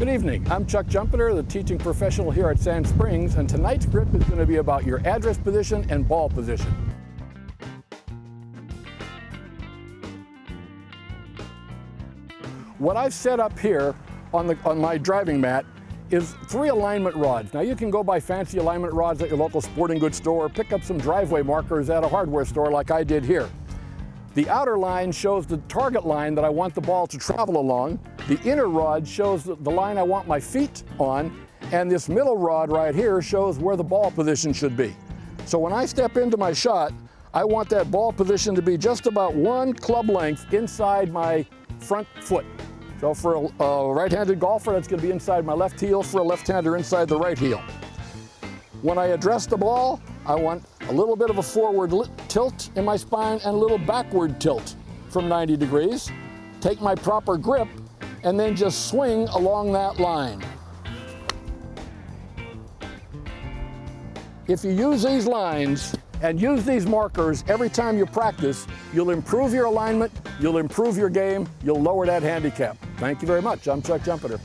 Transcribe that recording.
Good evening. I'm Chuck Jumpeter, the teaching professional here at Sand Springs, and tonight's grip is going to be about your address position and ball position. What I've set up here on, the, on my driving mat is three alignment rods. Now you can go buy fancy alignment rods at your local sporting goods store or pick up some driveway markers at a hardware store like I did here. The outer line shows the target line that I want the ball to travel along. The inner rod shows the line I want my feet on. And this middle rod right here shows where the ball position should be. So when I step into my shot, I want that ball position to be just about one club length inside my front foot. So for a, a right-handed golfer, that's gonna be inside my left heel. For a left-hander, inside the right heel. When I address the ball, I want a little bit of a forward tilt in my spine and a little backward tilt from 90 degrees. Take my proper grip and then just swing along that line. If you use these lines and use these markers every time you practice, you'll improve your alignment, you'll improve your game, you'll lower that handicap. Thank you very much. I'm Chuck Jumpeter.